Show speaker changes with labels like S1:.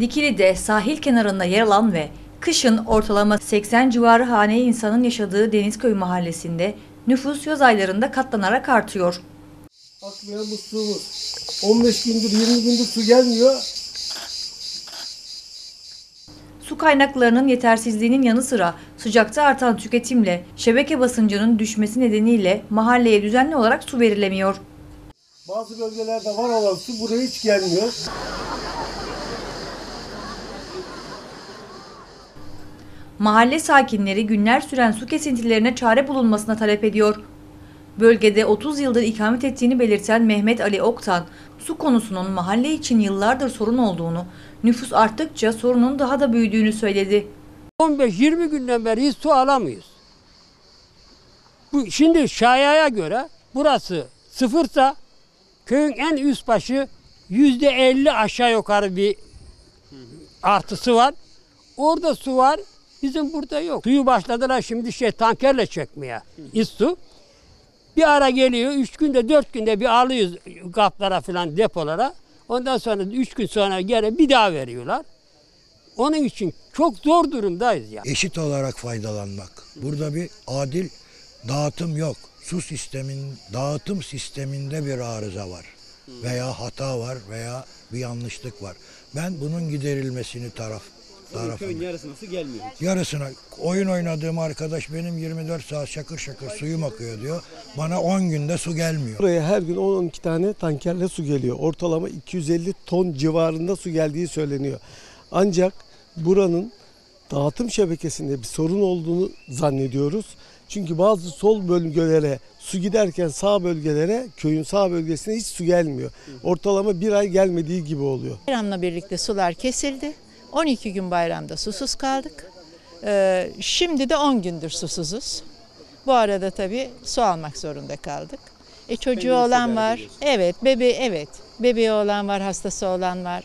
S1: Dikili'de sahil kenarında yer alan ve kışın ortalama 80 civarı hane insanın yaşadığı Denizköy mahallesinde nüfus yaz aylarında katlanarak artıyor.
S2: Akmayan bu suyumuz. 15 gündür 20 gündür su gelmiyor.
S1: Su kaynaklarının yetersizliğinin yanı sıra sıcakta artan tüketimle şebeke basıncının düşmesi nedeniyle mahalleye düzenli olarak su verilemiyor.
S2: Bazı bölgelerde var olan su buraya hiç gelmiyor.
S1: Mahalle sakinleri günler süren su kesintilerine çare bulunmasına talep ediyor. Bölgede 30 yıldır ikamet ettiğini belirten Mehmet Ali Oktan, su konusunun mahalle için yıllardır sorun olduğunu, nüfus arttıkça sorunun daha da büyüdüğünü söyledi.
S3: 15-20 günden beri su alamıyoruz. Bu, şimdi şayaya göre burası sıfırsa köyün en üst başı yüzde 50 aşağı yukarı bir artısı var. Orada su var. Bizim burada yok. Suyu başladılar şimdi şey tankerle çekmeye. İç. Bir ara geliyor. Üç günde dört günde bir alıyoruz kaplara falan depolara. Ondan sonra üç gün sonra gene bir daha veriyorlar. Onun için çok zor durumdayız ya.
S4: eşit olarak faydalanmak. Burada bir adil dağıtım yok. Su sistemin dağıtım sisteminde bir arıza var veya hata var veya bir yanlışlık var. Ben bunun giderilmesini taraf
S5: Köyün
S4: tarafım.
S5: yarısı nasıl gelmiyor?
S4: Yarısına oyun oynadığım arkadaş benim 24 saat şakır şakır suyum akıyor diyor. Bana 10 günde su gelmiyor.
S2: Buraya her gün 10-12 tane tankerle su geliyor. Ortalama 250 ton civarında su geldiği söyleniyor. Ancak buranın dağıtım şebekesinde bir sorun olduğunu zannediyoruz. Çünkü bazı sol bölgelere su giderken sağ bölgelere, köyün sağ bölgesine hiç su gelmiyor. Ortalama bir ay gelmediği gibi oluyor.
S6: Bayramla birlikte sular kesildi. 12 gün bayramda susuz kaldık. Ee, şimdi de 10 gündür susuzuz. Bu arada tabii su almak zorunda kaldık. E çocuğu olan var. Evet, bebeği evet. Bebeği olan var, hastası olan var.